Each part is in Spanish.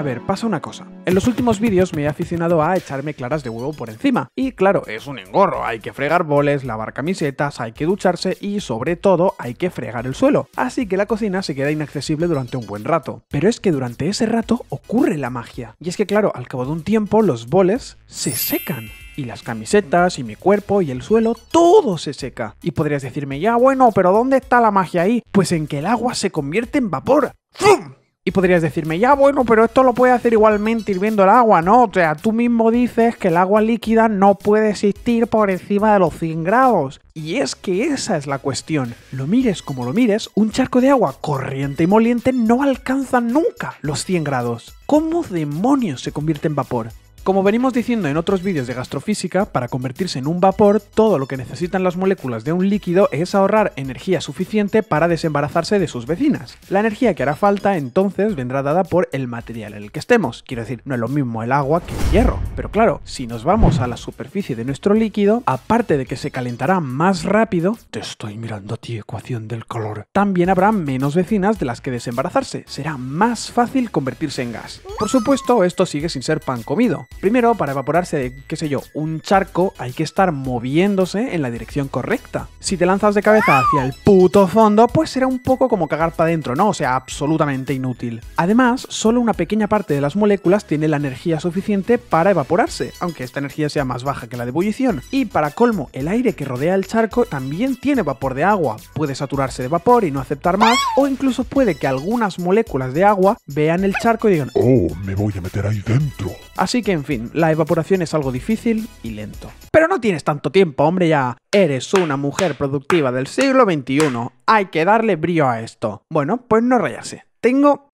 A ver, pasa una cosa. En los últimos vídeos me he aficionado a echarme claras de huevo por encima. Y claro, es un engorro. Hay que fregar boles, lavar camisetas, hay que ducharse y sobre todo hay que fregar el suelo. Así que la cocina se queda inaccesible durante un buen rato. Pero es que durante ese rato ocurre la magia. Y es que claro, al cabo de un tiempo los boles se secan y las camisetas y mi cuerpo y el suelo, todo se seca. Y podrías decirme, ya bueno, pero ¿dónde está la magia ahí? Pues en que el agua se convierte en vapor. ¡Fum! Y podrías decirme, ya bueno, pero esto lo puede hacer igualmente hirviendo el agua, ¿no? O sea, tú mismo dices que el agua líquida no puede existir por encima de los 100 grados. Y es que esa es la cuestión. Lo mires como lo mires, un charco de agua corriente y moliente no alcanza nunca los 100 grados. ¿Cómo demonios se convierte en vapor? Como venimos diciendo en otros vídeos de gastrofísica, para convertirse en un vapor, todo lo que necesitan las moléculas de un líquido es ahorrar energía suficiente para desembarazarse de sus vecinas. La energía que hará falta entonces vendrá dada por el material en el que estemos. Quiero decir, no es lo mismo el agua que el hierro. Pero claro, si nos vamos a la superficie de nuestro líquido, aparte de que se calentará más rápido, te estoy mirando a ti, ecuación del calor, también habrá menos vecinas de las que desembarazarse. Será más fácil convertirse en gas. Por supuesto, esto sigue sin ser pan comido. Primero, para evaporarse de, qué sé yo, un charco, hay que estar moviéndose en la dirección correcta. Si te lanzas de cabeza hacia el puto fondo, pues será un poco como cagar para adentro, ¿no? O sea, absolutamente inútil. Además, solo una pequeña parte de las moléculas tiene la energía suficiente para evaporarse, aunque esta energía sea más baja que la de ebullición. Y para colmo, el aire que rodea el charco también tiene vapor de agua. Puede saturarse de vapor y no aceptar más, o incluso puede que algunas moléculas de agua vean el charco y digan, Oh, me voy a meter ahí dentro. Así que, en fin, la evaporación es algo difícil y lento. Pero no tienes tanto tiempo, hombre, ya. Eres una mujer productiva del siglo XXI. Hay que darle brío a esto. Bueno, pues no rayarse. Tengo...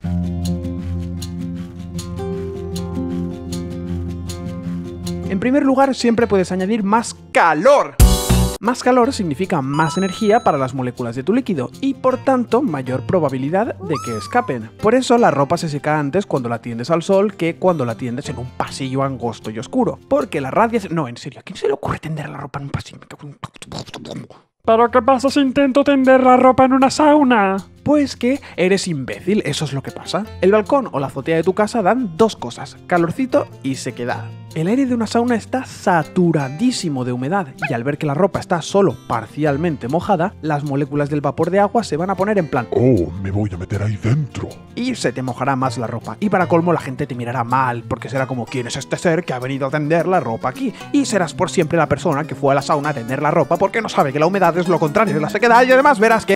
En primer lugar, siempre puedes añadir más calor. Más calor significa más energía para las moléculas de tu líquido y por tanto mayor probabilidad de que escapen. Por eso la ropa se seca antes cuando la tiendes al sol que cuando la tiendes en un pasillo angosto y oscuro. Porque la radiación... No, en serio, ¿a quién se le ocurre tender la ropa en un pasillo? ¿Pero qué pasa si intento tender la ropa en una sauna? Pues que eres imbécil, eso es lo que pasa. El balcón o la azotea de tu casa dan dos cosas, calorcito y sequedad. El aire de una sauna está saturadísimo de humedad y al ver que la ropa está solo parcialmente mojada, las moléculas del vapor de agua se van a poner en plan Oh, me voy a meter ahí dentro. y se te mojará más la ropa. Y para colmo la gente te mirará mal porque será como quién es este ser que ha venido a tender la ropa aquí. Y serás por siempre la persona que fue a la sauna a tender la ropa porque no sabe que la humedad es lo contrario de la sequedad y además verás que...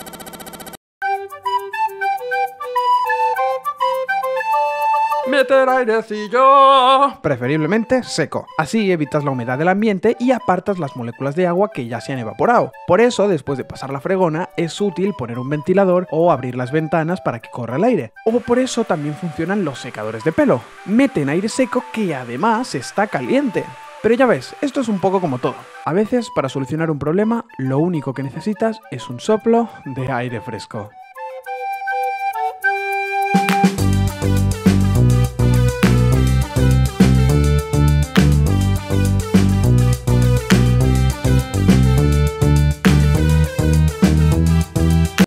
Meter airecillo. preferiblemente seco. Así evitas la humedad del ambiente y apartas las moléculas de agua que ya se han evaporado. Por eso, después de pasar la fregona, es útil poner un ventilador o abrir las ventanas para que corra el aire. O por eso también funcionan los secadores de pelo. Meten aire seco que además está caliente. Pero ya ves, esto es un poco como todo. A veces, para solucionar un problema, lo único que necesitas es un soplo de aire fresco.